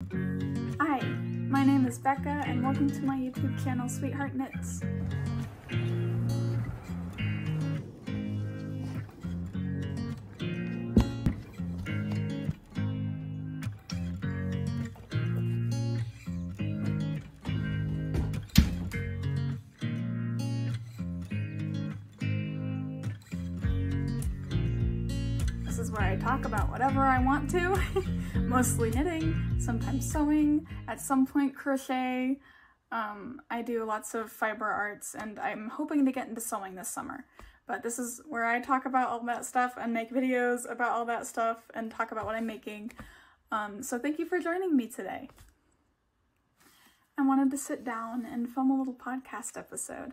Hi, my name is Becca and welcome to my YouTube channel Sweetheart Knits. This is where I talk about whatever I want to, mostly knitting, sometimes sewing, at some point crochet. Um, I do lots of fiber arts and I'm hoping to get into sewing this summer. But this is where I talk about all that stuff and make videos about all that stuff and talk about what I'm making. Um, so thank you for joining me today. I wanted to sit down and film a little podcast episode.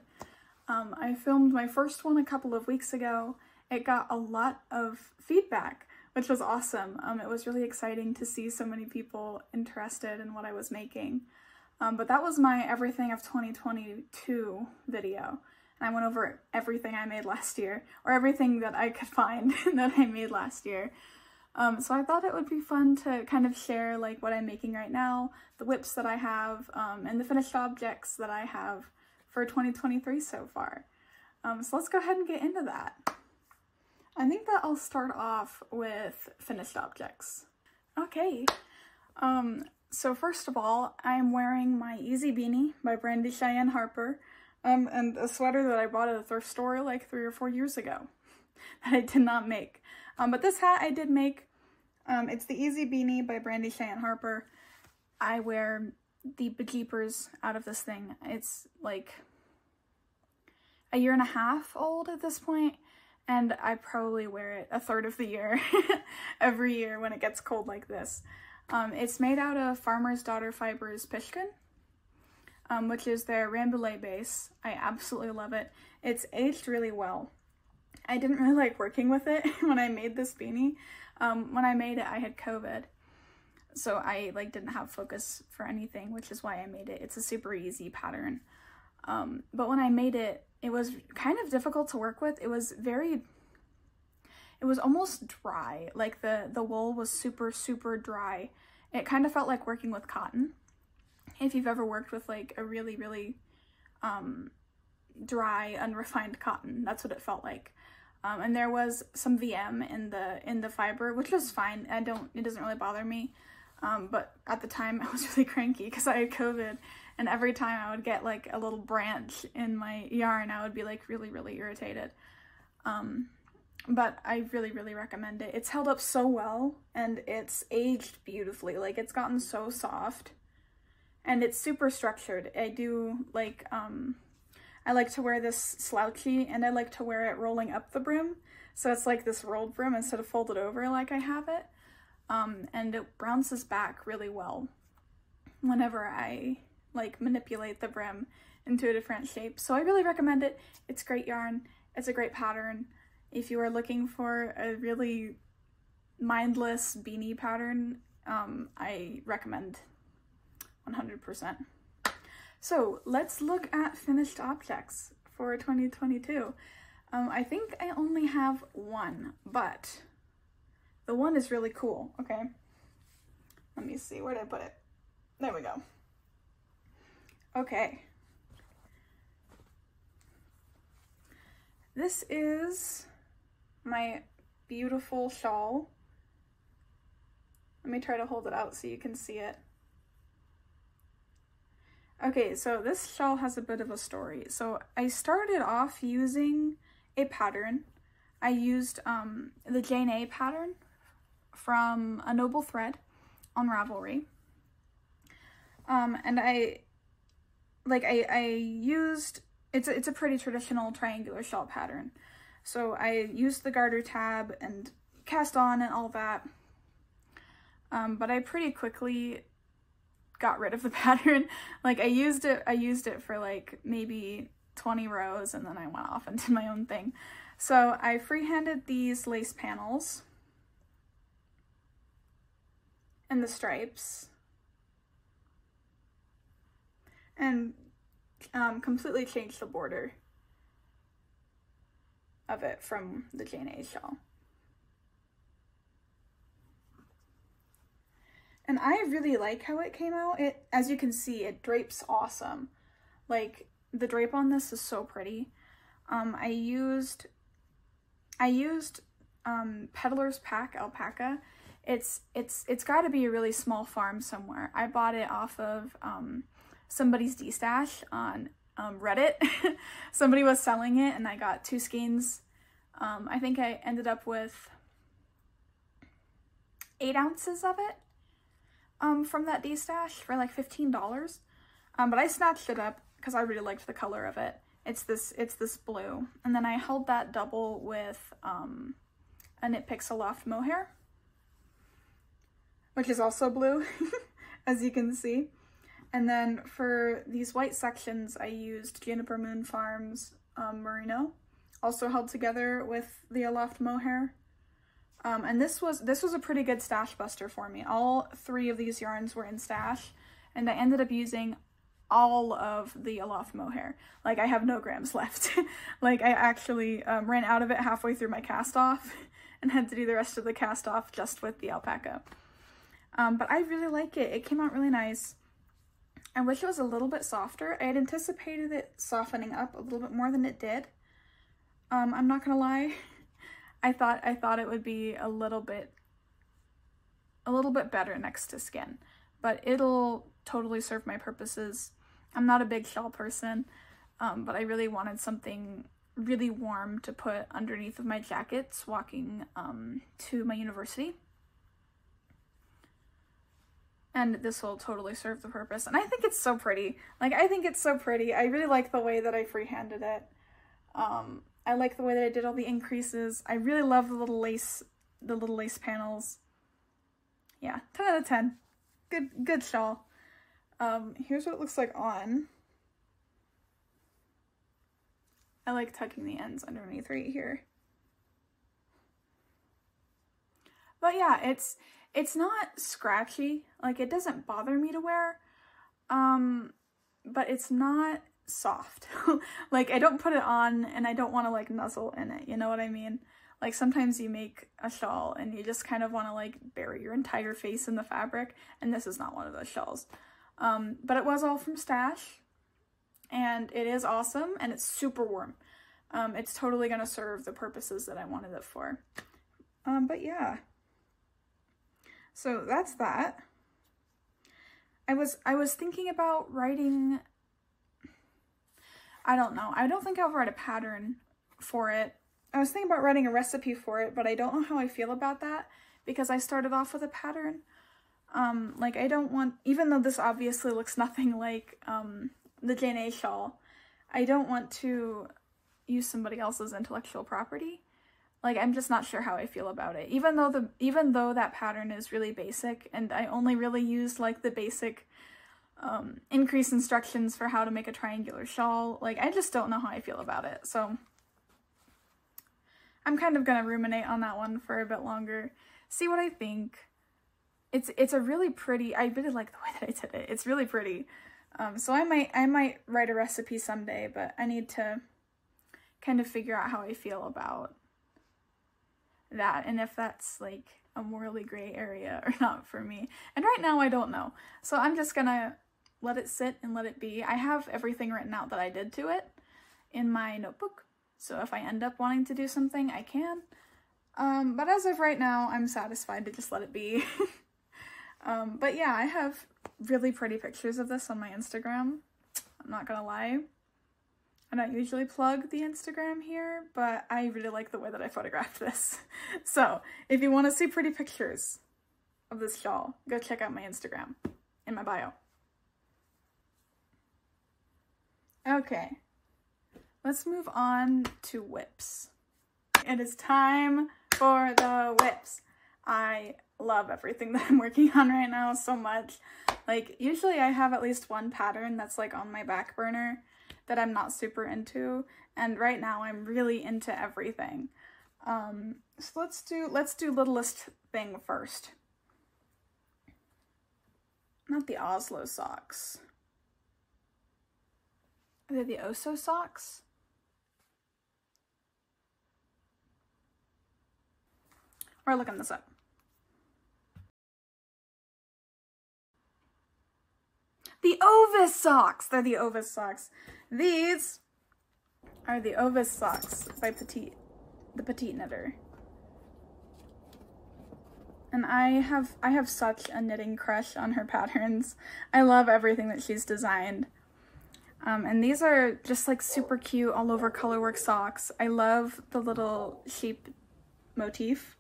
Um, I filmed my first one a couple of weeks ago. It got a lot of feedback, which was awesome. Um, it was really exciting to see so many people interested in what I was making. Um, but that was my Everything of 2022 video. And I went over everything I made last year, or everything that I could find that I made last year. Um, so I thought it would be fun to kind of share like what I'm making right now, the WIPs that I have, um, and the finished objects that I have for 2023 so far. Um, so let's go ahead and get into that. I think that I'll start off with finished objects. Okay, um, so first of all, I'm wearing my Easy Beanie by Brandy Cheyenne Harper, um, and a sweater that I bought at a thrift store like three or four years ago that I did not make. Um, but this hat I did make. Um, it's the Easy Beanie by Brandy Cheyenne Harper. I wear the bejeepers out of this thing. It's like a year and a half old at this point, and I probably wear it a third of the year every year when it gets cold like this. Um, it's made out of Farmer's Daughter Fibers Pishkun, um, which is their Rambouillet base. I absolutely love it. It's aged really well. I didn't really like working with it when I made this beanie. Um, when I made it, I had COVID, so I like didn't have focus for anything, which is why I made it. It's a super easy pattern. Um, but when I made it, it was kind of difficult to work with. It was very, it was almost dry. Like the, the wool was super, super dry. It kind of felt like working with cotton. If you've ever worked with like a really, really um, dry, unrefined cotton, that's what it felt like. Um, and there was some VM in the in the fiber, which was fine. I don't, it doesn't really bother me. Um, but at the time I was really cranky because I had COVID and every time I would get like a little branch in my yarn, I would be like really, really irritated. Um, but I really, really recommend it. It's held up so well and it's aged beautifully. Like it's gotten so soft and it's super structured. I do like, um, I like to wear this slouchy and I like to wear it rolling up the brim. So it's like this rolled brim instead of folded over like I have it. Um, and it bounces back really well whenever I like manipulate the brim into a different shape. So I really recommend it. It's great yarn. It's a great pattern. If you are looking for a really mindless beanie pattern, um, I recommend 100%. So let's look at finished objects for 2022. Um, I think I only have one, but the one is really cool, okay? Let me see, where did I put it? There we go. Okay. This is my beautiful shawl. Let me try to hold it out so you can see it. Okay, so this shawl has a bit of a story. So I started off using a pattern. I used um, the Jane A pattern from A Noble Thread on Ravelry. Um, and I, like, I, I used, it's a, it's a pretty traditional triangular shawl pattern. So I used the garter tab and cast on and all that. Um, but I pretty quickly got rid of the pattern. Like I used it, I used it for like maybe 20 rows and then I went off and did my own thing. So I freehanded these lace panels and the stripes and um, completely changed the border of it from the Jane A shawl. And I really like how it came out. It, as you can see, it drapes awesome. Like, the drape on this is so pretty. Um, I used, I used, um, Peddler's Pack Alpaca. It's, it's, it's gotta be a really small farm somewhere. I bought it off of, um, somebody's D-stash on, um, Reddit. Somebody was selling it and I got two skeins. Um, I think I ended up with eight ounces of it um, from that D-stash for like $15. Um, but I snatched it up because I really liked the color of it. It's this, it's this blue. And then I held that double with um, a Knit Picks Aloft mohair, which is also blue, as you can see. And then for these white sections, I used Juniper Moon Farms um, Merino, also held together with the Aloft mohair. Um, and this was this was a pretty good stash buster for me. All three of these yarns were in stash, and I ended up using all of the Aloft mohair. Like I have no grams left. like I actually um, ran out of it halfway through my cast off and had to do the rest of the cast off just with the alpaca. Um, but I really like it. It came out really nice. I wish it was a little bit softer. I had anticipated it softening up a little bit more than it did. Um, I'm not gonna lie. I thought I thought it would be a little bit a little bit better next to skin, but it'll totally serve my purposes. I'm not a big shell person, um, but I really wanted something really warm to put underneath of my jackets walking um, to my university. And this will totally serve the purpose. And I think it's so pretty. Like, I think it's so pretty. I really like the way that I freehanded it. Um, I like the way that I did all the increases. I really love the little lace, the little lace panels. Yeah, 10 out of 10. Good, good shawl. Um, here's what it looks like on. I like tucking the ends underneath right here. But yeah, it's it's not scratchy. Like it doesn't bother me to wear. Um, but it's not soft. like I don't put it on and I don't want to like nuzzle in it, you know what I mean? Like sometimes you make a shawl and you just kind of want to like bury your entire face in the fabric and this is not one of those shawls. Um, but it was all from Stash and it is awesome and it's super warm. Um, it's totally going to serve the purposes that I wanted it for. Um, but yeah. So that's that. I was I was thinking about writing I don't know. I don't think I'll write a pattern for it. I was thinking about writing a recipe for it, but I don't know how I feel about that because I started off with a pattern. Um, like I don't want, even though this obviously looks nothing like um, the Jane A shawl, I don't want to use somebody else's intellectual property. Like I'm just not sure how I feel about it. Even though the even though that pattern is really basic and I only really used like the basic um, increase instructions for how to make a triangular shawl. Like, I just don't know how I feel about it. So I'm kind of going to ruminate on that one for a bit longer, see what I think. It's it's a really pretty, I really like the way that I did it. It's really pretty. Um, so I might I might write a recipe someday, but I need to kind of figure out how I feel about that and if that's like a morally gray area or not for me. And right now I don't know. So I'm just gonna let it sit and let it be. I have everything written out that I did to it in my notebook, so if I end up wanting to do something, I can. Um, but as of right now, I'm satisfied to just let it be. um, but yeah, I have really pretty pictures of this on my Instagram. I'm not gonna lie. I don't usually plug the Instagram here, but I really like the way that I photographed this. so if you want to see pretty pictures of this shawl, go check out my Instagram in my bio. Okay, let's move on to WIPs. It is time for the WIPs. I love everything that I'm working on right now so much. Like, usually I have at least one pattern that's like on my back burner that I'm not super into, and right now I'm really into everything. Um, so let's do, let's do littlest thing first. Not the Oslo socks. Are they the Oso socks? We're looking this up. The Ovis socks! They're the Ovis socks. These are the Ovis socks by Petite, the Petite Knitter. And I have I have such a knitting crush on her patterns. I love everything that she's designed. Um, and these are just like super cute all over colorwork socks. I love the little sheep motif.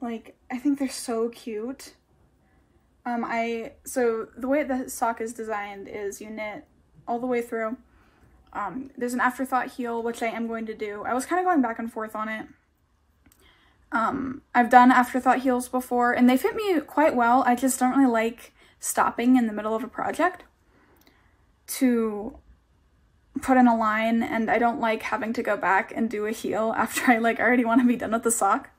Like, I think they're so cute. Um, I, so the way the sock is designed is you knit all the way through. Um, there's an afterthought heel, which I am going to do. I was kind of going back and forth on it. Um, I've done afterthought heels before, and they fit me quite well. I just don't really like stopping in the middle of a project to put in a line, and I don't like having to go back and do a heel after I like already want to be done with the sock.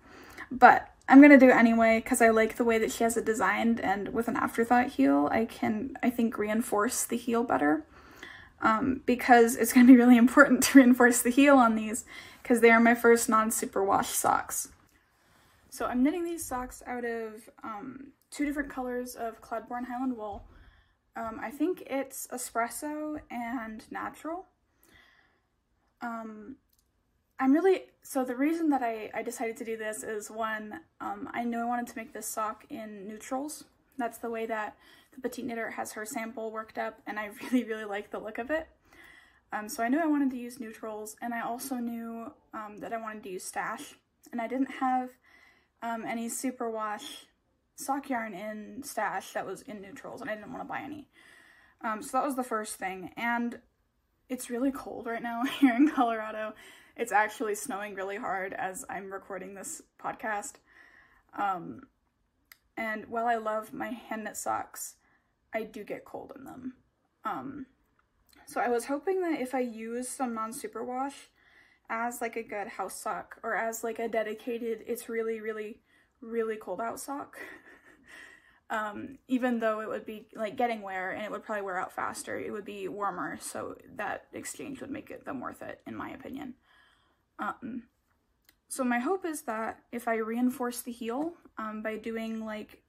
But I'm gonna do it anyway because I like the way that she has it designed, and with an afterthought heel, I can, I think, reinforce the heel better. Um, because it's gonna be really important to reinforce the heel on these because they are my first non-superwash socks. So I'm knitting these socks out of um, two different colors of Cloudborn Highland wool. Um, I think it's espresso and natural. Um, I'm really, so the reason that I, I decided to do this is one, um, I knew I wanted to make this sock in neutrals. That's the way that the Petite Knitter has her sample worked up and I really, really like the look of it. Um, so I knew I wanted to use neutrals and I also knew um, that I wanted to use stash and I didn't have um, any superwash sock yarn in stash that was in neutrals and I didn't want to buy any. Um, so that was the first thing and it's really cold right now here in Colorado. It's actually snowing really hard as I'm recording this podcast. Um, and while I love my hand knit socks, I do get cold in them. Um, so I was hoping that if I use some non-superwash as like a good house sock or as like a dedicated, it's really, really, really cold out sock, um, even though it would be like getting wear and it would probably wear out faster, it would be warmer. So that exchange would make it them worth it, in my opinion. Um, so my hope is that if I reinforce the heel um, by doing like,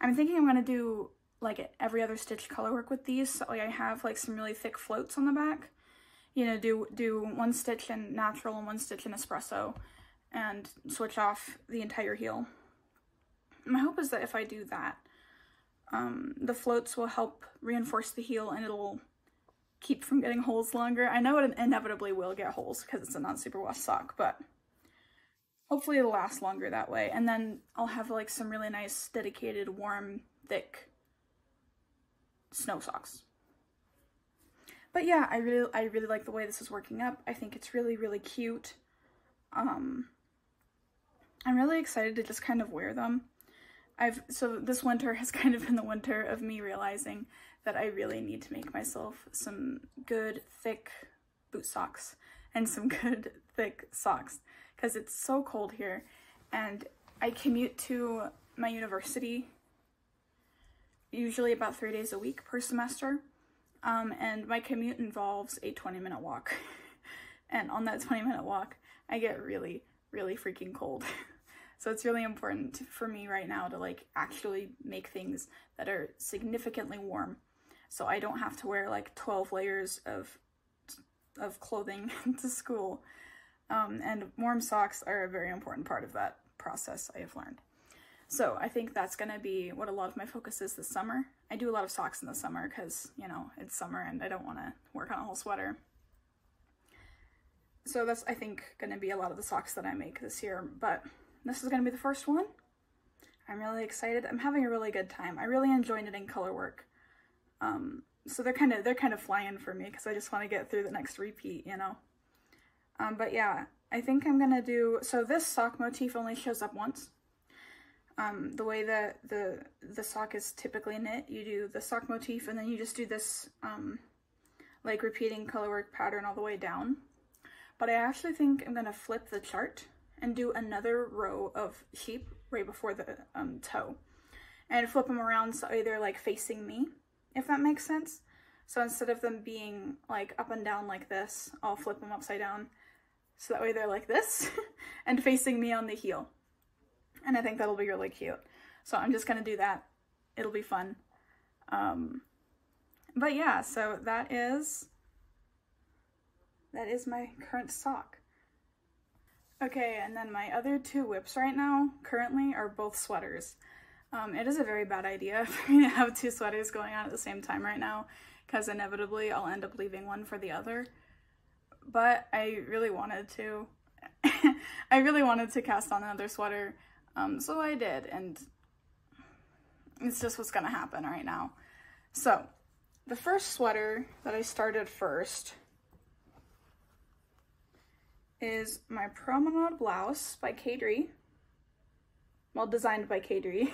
I'm thinking I'm going to do like every other stitch color work with these. So I have like some really thick floats on the back. You know, do, do one stitch in natural and one stitch in espresso and switch off the entire heel. My hope is that if I do that, um, the floats will help reinforce the heel and it'll keep from getting holes longer. I know it inevitably will get holes because it's a non-superwash sock, but hopefully it'll last longer that way. And then I'll have like some really nice, dedicated, warm, thick snow socks. But yeah, I really, I really like the way this is working up. I think it's really, really cute. Um, I'm really excited to just kind of wear them. I've, so this winter has kind of been the winter of me realizing that I really need to make myself some good thick boot socks and some good thick socks because it's so cold here and I commute to my university usually about three days a week per semester um, and my commute involves a 20 minute walk and on that 20 minute walk I get really really freaking cold so it's really important for me right now to like actually make things that are significantly warm so I don't have to wear like 12 layers of of clothing to school. Um, and warm socks are a very important part of that process, I have learned. So I think that's going to be what a lot of my focus is this summer. I do a lot of socks in the summer because, you know, it's summer and I don't want to work on a whole sweater. So that's, I think, going to be a lot of the socks that I make this year. But this is going to be the first one. I'm really excited. I'm having a really good time. I really enjoy knitting color work. Um, so they're kind of they're kind of flying for me because I just want to get through the next repeat, you know. Um, but yeah, I think I'm gonna do so. This sock motif only shows up once. Um, the way that the the sock is typically knit, you do the sock motif and then you just do this um, like repeating colorwork pattern all the way down. But I actually think I'm gonna flip the chart and do another row of sheep right before the um, toe and flip them around so either like facing me if that makes sense. So instead of them being like up and down like this, I'll flip them upside down. So that way they're like this and facing me on the heel. And I think that'll be really cute. So I'm just gonna do that. It'll be fun. Um, but yeah, so that is, that is my current sock. Okay, and then my other two WIPs right now, currently, are both sweaters. Um, it is a very bad idea for me to have two sweaters going on at the same time right now, because inevitably I'll end up leaving one for the other. But I really wanted to. I really wanted to cast on another sweater, um, so I did, and it's just what's gonna happen right now. So, the first sweater that I started first is my Promenade Blouse by Kadri. Well, designed by Kadri.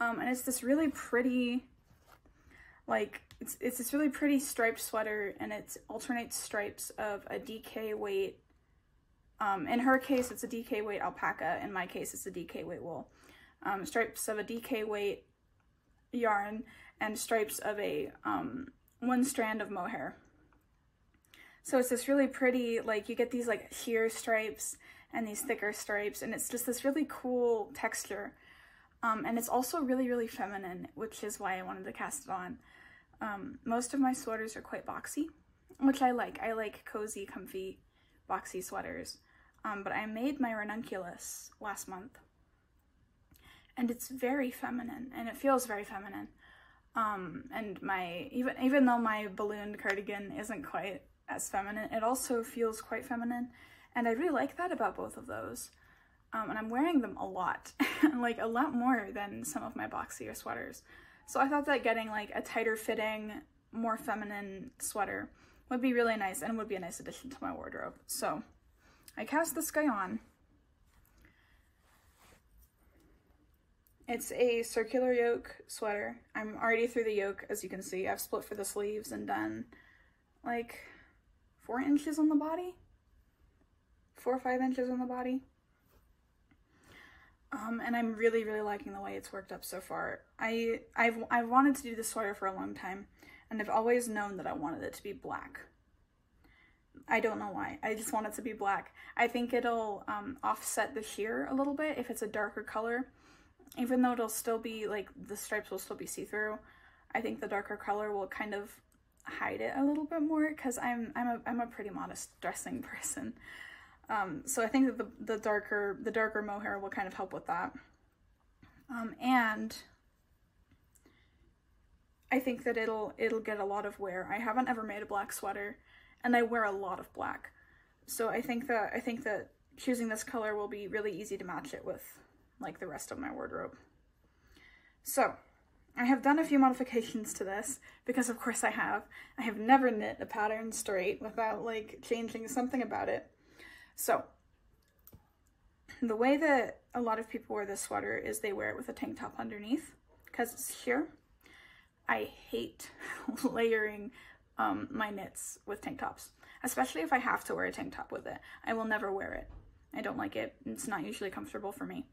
um, and it's this really pretty, like, it's, it's this really pretty striped sweater and it alternates stripes of a DK weight. Um, in her case, it's a DK weight alpaca. In my case, it's a DK weight wool. Um, stripes of a DK weight yarn and stripes of a um, one strand of mohair. So it's this really pretty, like you get these like sheer stripes and these thicker stripes and it's just this really cool texture. Um, and it's also really, really feminine, which is why I wanted to cast it on. Um, most of my sweaters are quite boxy, which I like. I like cozy, comfy, boxy sweaters. Um, but I made my ranunculus last month. And it's very feminine, and it feels very feminine. Um, and my, even, even though my balloon cardigan isn't quite as feminine. It also feels quite feminine, and I really like that about both of those. Um, and I'm wearing them a lot, like a lot more than some of my boxier sweaters. So I thought that getting like a tighter fitting, more feminine sweater would be really nice and would be a nice addition to my wardrobe. So I cast this guy on. It's a circular yoke sweater. I'm already through the yoke, as you can see. I've split for the sleeves and done like four inches on the body, four or five inches on the body. Um, and I'm really, really liking the way it's worked up so far. I, I've, I've wanted to do this sweater for a long time, and I've always known that I wanted it to be black. I don't know why. I just want it to be black. I think it'll um, offset the sheer a little bit if it's a darker color. Even though it'll still be, like, the stripes will still be see-through, I think the darker color will kind of hide it a little bit more because I'm I'm a I'm a pretty modest dressing person. Um, so I think that the, the darker the darker mohair will kind of help with that. Um, and I think that it'll it'll get a lot of wear. I haven't ever made a black sweater and I wear a lot of black. So I think that I think that choosing this color will be really easy to match it with like the rest of my wardrobe. So I have done a few modifications to this, because of course I have. I have never knit a pattern straight without like changing something about it. So, the way that a lot of people wear this sweater is they wear it with a tank top underneath, because it's sheer. I hate layering um, my knits with tank tops, especially if I have to wear a tank top with it. I will never wear it. I don't like it. It's not usually comfortable for me.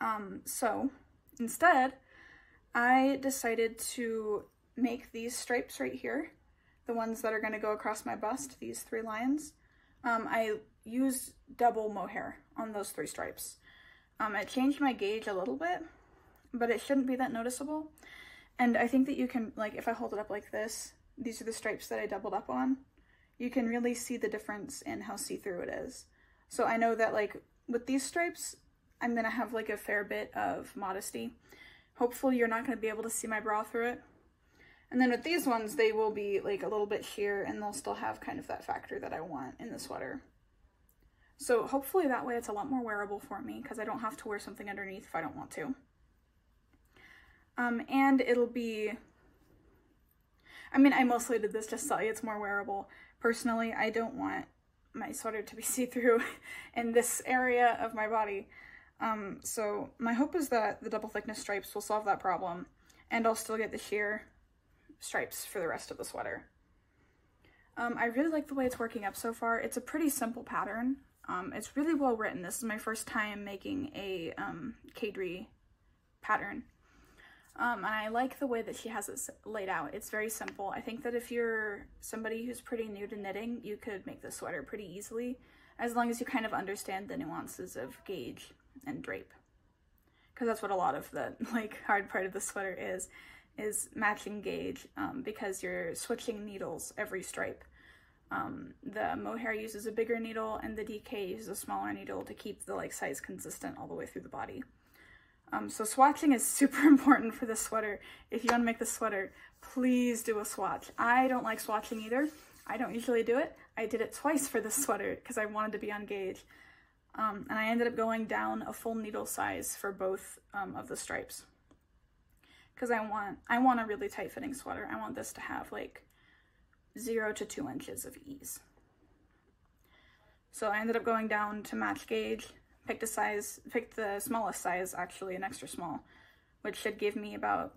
Um, so, instead, I decided to make these stripes right here, the ones that are going to go across my bust, these three lines. Um, I used double mohair on those three stripes. Um, I changed my gauge a little bit, but it shouldn't be that noticeable. And I think that you can, like, if I hold it up like this, these are the stripes that I doubled up on. You can really see the difference in how see-through it is. So I know that, like, with these stripes, I'm going to have, like, a fair bit of modesty. Hopefully you're not going to be able to see my bra through it. And then with these ones, they will be like a little bit sheer and they'll still have kind of that factor that I want in the sweater. So hopefully that way it's a lot more wearable for me because I don't have to wear something underneath if I don't want to. Um, and it'll be, I mean, I mostly did this just so it's more wearable. Personally, I don't want my sweater to be see-through in this area of my body. Um, so my hope is that the double thickness stripes will solve that problem and I'll still get the sheer stripes for the rest of the sweater. Um, I really like the way it's working up so far. It's a pretty simple pattern. Um, it's really well written. This is my first time making a um, Kadri pattern. Um, and I like the way that she has it laid out. It's very simple. I think that if you're somebody who's pretty new to knitting, you could make this sweater pretty easily, as long as you kind of understand the nuances of gauge and drape. because that's what a lot of the like hard part of the sweater is, is matching gauge um, because you're switching needles every stripe. Um, the mohair uses a bigger needle and the DK uses a smaller needle to keep the like size consistent all the way through the body. Um, so swatching is super important for the sweater. If you want to make the sweater, please do a swatch. I don't like swatching either. I don't usually do it. I did it twice for this sweater because I wanted to be on gauge. Um, and I ended up going down a full needle size for both um, of the stripes. Because I want, I want a really tight fitting sweater. I want this to have like zero to two inches of ease. So I ended up going down to match gauge, picked a size, picked the smallest size, actually an extra small, which should give me about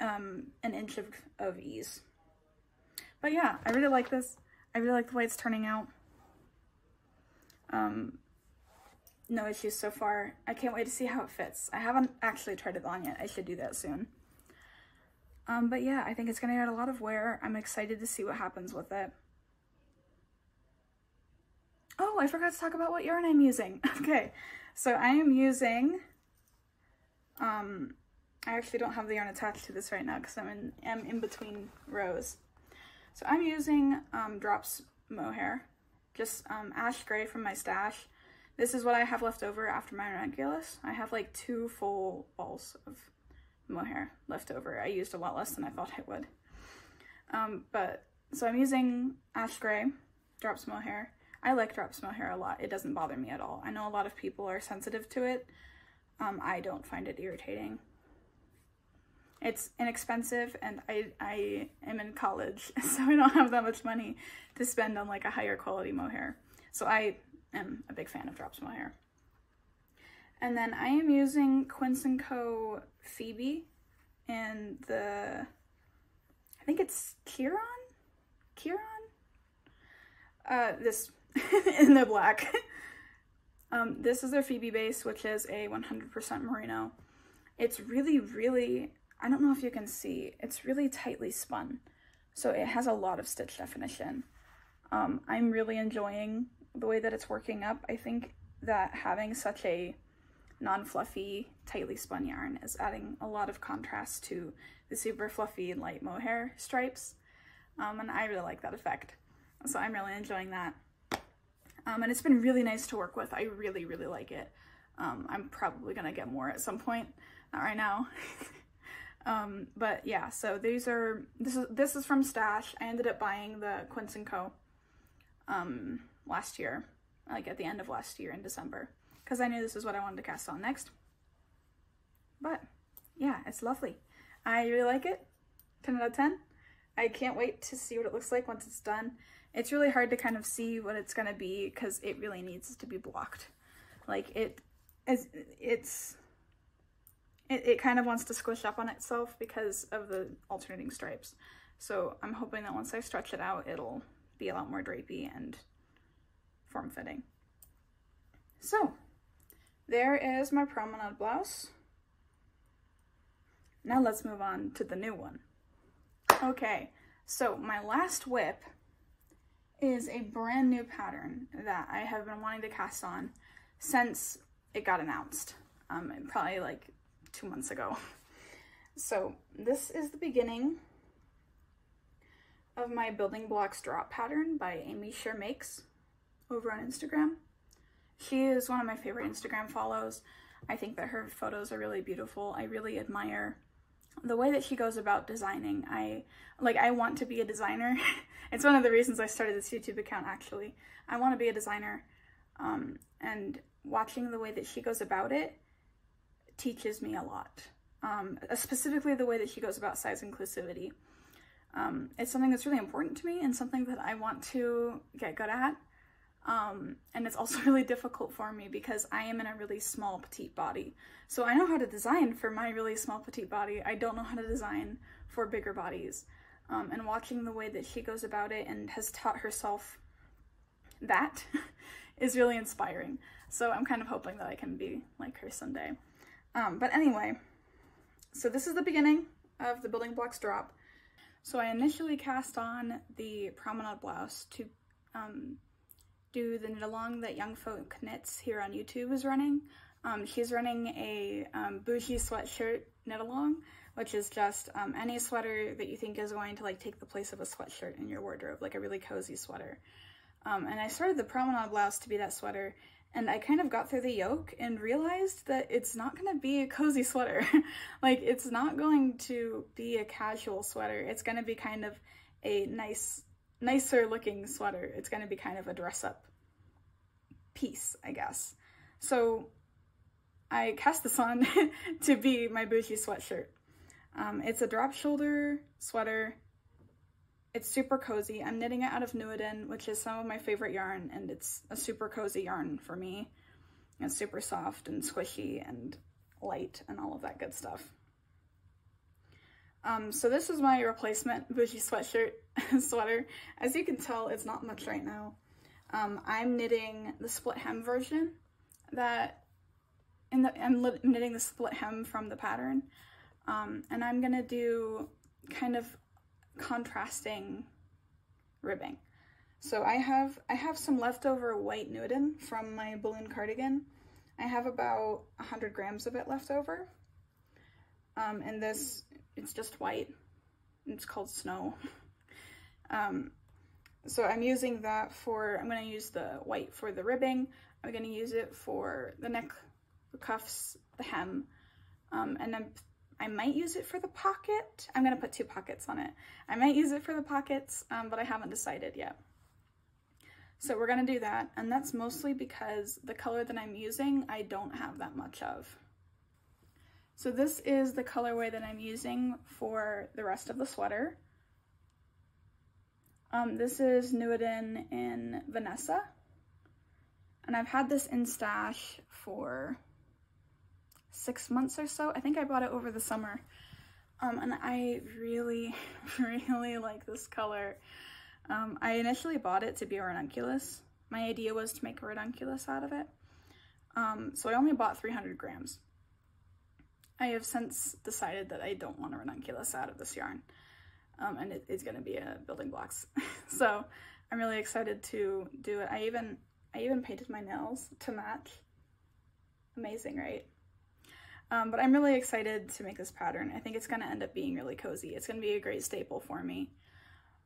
um, an inch of, of ease. But yeah, I really like this. I really like the way it's turning out. Um, no issues so far. I can't wait to see how it fits. I haven't actually tried it on yet. I should do that soon. Um, but yeah, I think it's going to get a lot of wear. I'm excited to see what happens with it. Oh, I forgot to talk about what yarn I'm using. Okay, so I am using, um, I actually don't have the yarn attached to this right now because I'm in, I'm in between rows. So I'm using um, Drops Mohair, just um, ash gray from my stash. This is what I have left over after my ranunculus. I have like two full balls of mohair left over. I used a lot less than I thought I would. Um, but, so I'm using ash gray, Drops Mohair. I like Drops Mohair a lot. It doesn't bother me at all. I know a lot of people are sensitive to it. Um, I don't find it irritating. It's inexpensive and I, I am in college, so I don't have that much money to spend on like a higher quality mohair. So I am a big fan of Drops Mohair. And then I am using Quince & Co. Phoebe and the, I think it's Kieran? Kieran? Uh, this, in the black. um, this is their Phoebe base, which is a 100% merino. It's really, really I don't know if you can see, it's really tightly spun. So it has a lot of stitch definition. Um, I'm really enjoying the way that it's working up. I think that having such a non-fluffy, tightly spun yarn is adding a lot of contrast to the super fluffy and light mohair stripes. Um, and I really like that effect. So I'm really enjoying that. Um, and it's been really nice to work with. I really, really like it. Um, I'm probably gonna get more at some point. Not right now. Um, but yeah, so these are, this is, this is from Stash. I ended up buying the Quince & Co. Um, last year, like at the end of last year in December, because I knew this is what I wanted to cast on next. But yeah, it's lovely. I really like it. 10 out of 10. I can't wait to see what it looks like once it's done. It's really hard to kind of see what it's going to be because it really needs to be blocked. Like it is, it's, it, it kind of wants to squish up on itself because of the alternating stripes. So I'm hoping that once I stretch it out, it'll be a lot more drapey and form-fitting. So there is my promenade blouse. Now let's move on to the new one. Okay, so my last WIP is a brand new pattern that I have been wanting to cast on since it got announced. Um, probably like two months ago. So this is the beginning of my building blocks drop pattern by Amy Sure Makes over on Instagram. She is one of my favorite Instagram follows. I think that her photos are really beautiful. I really admire the way that she goes about designing. I like I want to be a designer. it's one of the reasons I started this YouTube account actually. I want to be a designer. Um, and watching the way that she goes about it teaches me a lot. Um, specifically the way that she goes about size inclusivity. Um, it's something that's really important to me and something that I want to get good at. Um, and it's also really difficult for me because I am in a really small petite body. So I know how to design for my really small petite body. I don't know how to design for bigger bodies. Um, and watching the way that she goes about it and has taught herself that is really inspiring. So I'm kind of hoping that I can be like her someday. Um, but anyway, so this is the beginning of the building blocks drop. So I initially cast on the promenade blouse to um, do the knit along that Youngfolk Knits here on YouTube is running. Um, she's running a um, bougie sweatshirt knit along, which is just um, any sweater that you think is going to like take the place of a sweatshirt in your wardrobe, like a really cozy sweater. Um, and I started the promenade blouse to be that sweater, and I kind of got through the yoke and realized that it's not going to be a cozy sweater. like, it's not going to be a casual sweater. It's going to be kind of a nice, nicer looking sweater. It's going to be kind of a dress up piece, I guess. So I cast this on to be my bougie sweatshirt. Um, it's a drop shoulder sweater. It's super cozy. I'm knitting it out of Nuuden, which is some of my favorite yarn, and it's a super cozy yarn for me. It's super soft and squishy and light and all of that good stuff. Um, so this is my replacement bougie sweatshirt sweater. As you can tell, it's not much right now. Um, I'm knitting the split hem version that in the I'm knitting the split hem from the pattern. Um, and I'm gonna do kind of contrasting ribbing. So I have I have some leftover white Nuuden from my balloon cardigan. I have about 100 grams of it left over. Um, and this, it's just white. It's called Snow. Um, so I'm using that for, I'm going to use the white for the ribbing. I'm going to use it for the neck, the cuffs, the hem, um, and then I might use it for the pocket. I'm going to put two pockets on it. I might use it for the pockets, um, but I haven't decided yet. So we're going to do that, and that's mostly because the color that I'm using, I don't have that much of. So this is the colorway that I'm using for the rest of the sweater. Um, this is Nuuden in Vanessa. And I've had this in stash for six months or so. I think I bought it over the summer. Um, and I really, really like this color. Um, I initially bought it to be a ranunculus. My idea was to make a ranunculus out of it. Um, so I only bought 300 grams. I have since decided that I don't want a ranunculus out of this yarn um, and it, it's going to be a building blocks. so I'm really excited to do it. I even I even painted my nails to match. Amazing, right? Um, but I'm really excited to make this pattern. I think it's going to end up being really cozy. It's going to be a great staple for me.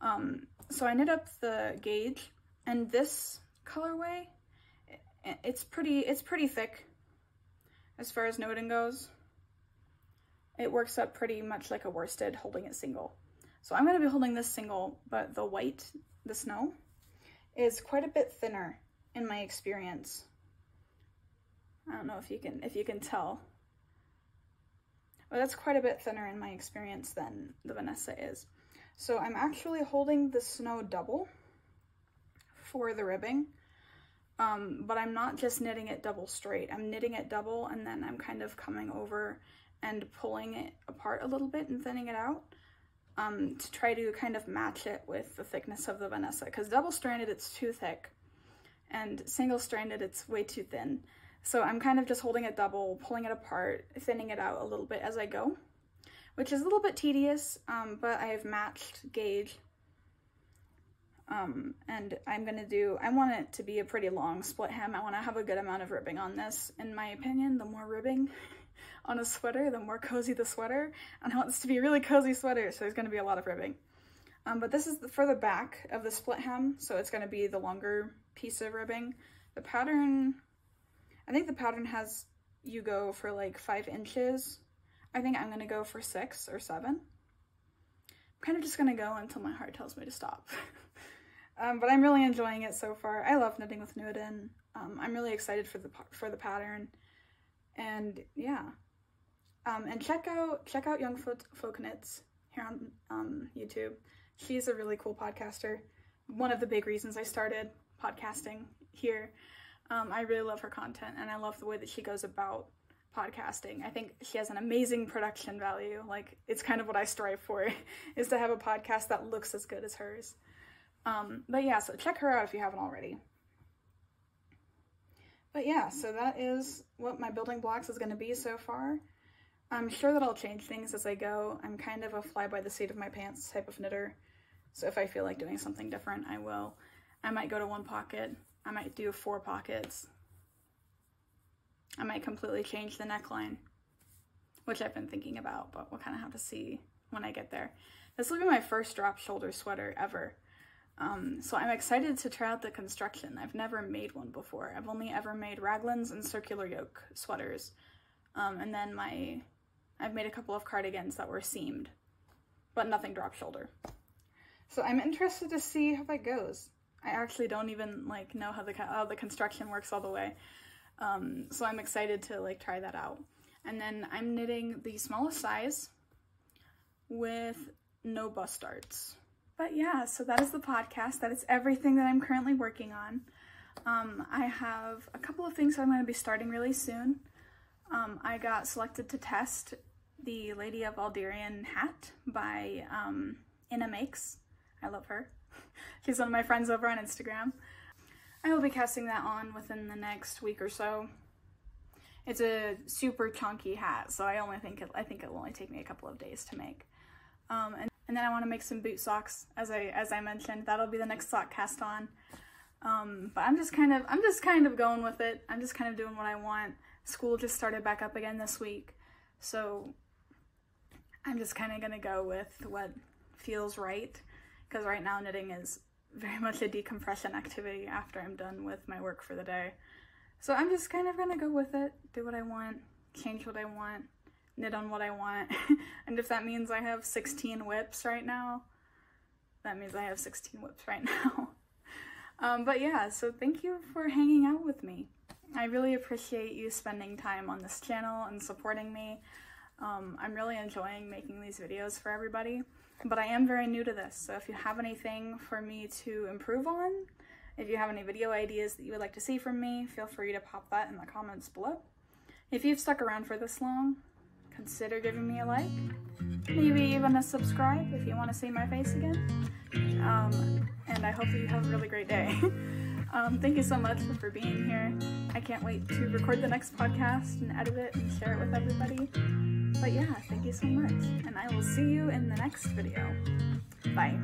Um, so I knit up the gauge, and this colorway, it, it's pretty it's pretty thick as far as Nuuden goes. It works up pretty much like a worsted holding it single. So I'm going to be holding this single, but the white, the snow, is quite a bit thinner in my experience. I don't know if you can if you can tell. But that's quite a bit thinner in my experience than the Vanessa is. So I'm actually holding the snow double for the ribbing. Um, but I'm not just knitting it double straight. I'm knitting it double and then I'm kind of coming over and pulling it apart a little bit and thinning it out um, to try to kind of match it with the thickness of the Vanessa because double-stranded it's too thick and single-stranded it's way too thin. So I'm kind of just holding it double, pulling it apart, thinning it out a little bit as I go, which is a little bit tedious, um, but I have matched gauge. Um, and I'm gonna do, I want it to be a pretty long split hem. I wanna have a good amount of ribbing on this. In my opinion, the more ribbing, on a sweater, the more cozy the sweater. And I want this to be a really cozy sweater, so there's gonna be a lot of ribbing. Um, but this is the, for the back of the split hem, so it's gonna be the longer piece of ribbing. The pattern, I think the pattern has you go for like five inches. I think I'm gonna go for six or seven. I'm kind of just gonna go until my heart tells me to stop. um, but I'm really enjoying it so far. I love knitting with Nuuden. Um, I'm really excited for the for the pattern. And yeah, um, and check out check out Youngfolk Knits here on um, YouTube. She's a really cool podcaster. One of the big reasons I started podcasting here. Um, I really love her content and I love the way that she goes about podcasting. I think she has an amazing production value. Like it's kind of what I strive for is to have a podcast that looks as good as hers. Um, but yeah, so check her out if you haven't already. But yeah, so that is what my building blocks is going to be so far. I'm sure that I'll change things as I go. I'm kind of a fly by the seat of my pants type of knitter. So if I feel like doing something different, I will. I might go to one pocket. I might do four pockets. I might completely change the neckline, which I've been thinking about, but we'll kind of have to see when I get there. This will be my first drop shoulder sweater ever. Um, so I'm excited to try out the construction. I've never made one before. I've only ever made raglans and circular yoke sweaters. Um, and then my, I've made a couple of cardigans that were seamed, but nothing drop shoulder. So I'm interested to see how that goes. I actually don't even like know how the, how the construction works all the way. Um, so I'm excited to like try that out. And then I'm knitting the smallest size with no bust darts. But yeah, so that is the podcast. That is everything that I'm currently working on. Um, I have a couple of things I'm going to be starting really soon. Um, I got selected to test the Lady of Alderian hat by um, Inna Makes. I love her. She's one of my friends over on Instagram. I will be casting that on within the next week or so. It's a super chunky hat, so I only think it, I think it will only take me a couple of days to make. Um, and and then I want to make some boot socks, as I as I mentioned. That'll be the next sock cast on. Um, but I'm just kind of I'm just kind of going with it. I'm just kind of doing what I want. School just started back up again this week, so I'm just kind of gonna go with what feels right. Because right now knitting is very much a decompression activity after I'm done with my work for the day. So I'm just kind of gonna go with it, do what I want, change what I want, knit on what I want. and if that means I have 16 WIPs right now, that means I have 16 WIPs right now. um, but yeah, so thank you for hanging out with me. I really appreciate you spending time on this channel and supporting me. Um, I'm really enjoying making these videos for everybody, but I am very new to this, so if you have anything for me to improve on, if you have any video ideas that you would like to see from me, feel free to pop that in the comments below. If you've stuck around for this long, consider giving me a like. Maybe even a subscribe if you want to see my face again. Um, and I hope that you have a really great day. um, thank you so much for being here. I can't wait to record the next podcast and edit it and share it with everybody. But yeah, thank you so much. And I will see you in the next video. Bye.